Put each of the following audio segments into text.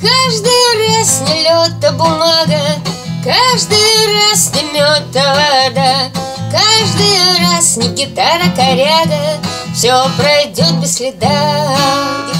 Каждый раз не лед, а бумага Каждый раз не мед, а вода Каждый раз не гитара, коряга Все пройдет без следа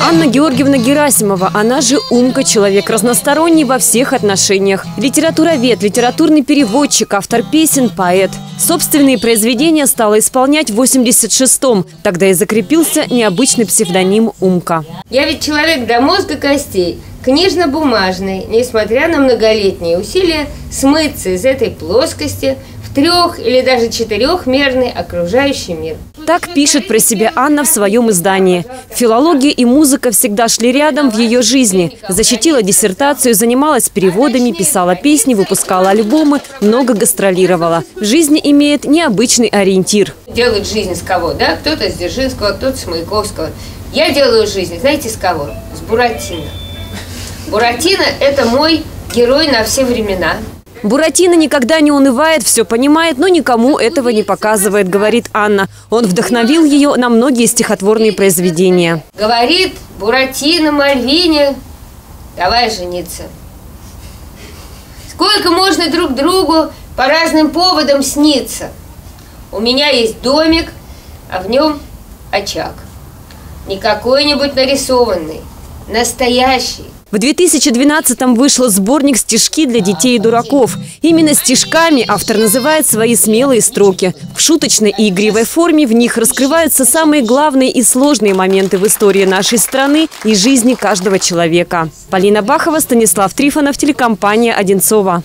Анна Георгиевна Герасимова, она же умка, человек разносторонний во всех отношениях. Литературовед, литературный переводчик, автор песен, поэт. Собственные произведения стала исполнять в 86-м. Тогда и закрепился необычный псевдоним «Умка». Я ведь человек до мозга костей Книжно-бумажный, несмотря на многолетние усилия смыться из этой плоскости – трех- или даже четырехмерный окружающий мир. Так пишет про себя Анна в своем издании. Филология и музыка всегда шли рядом в ее жизни. Защитила диссертацию, занималась переводами, писала песни, выпускала альбомы, много гастролировала. В жизни имеет необычный ориентир. Делают жизнь с кого, да? Кто-то с Дзержинского, кто-то с Маяковского. Я делаю жизнь, знаете, с кого? С Буратино. Буратино – это мой герой на все времена. Буратино никогда не унывает, все понимает, но никому этого не показывает, говорит Анна. Он вдохновил ее на многие стихотворные произведения. Говорит Буратино Мальвине, давай жениться. Сколько можно друг другу по разным поводам сниться? У меня есть домик, а в нем очаг. Не какой-нибудь нарисованный, настоящий. В 2012-м вышел сборник «Стишки для детей и дураков». Именно стишками автор называет свои смелые строки. В шуточной и игривой форме в них раскрываются самые главные и сложные моменты в истории нашей страны и жизни каждого человека. Полина Бахова, Станислав Трифонов, телекомпания «Одинцова».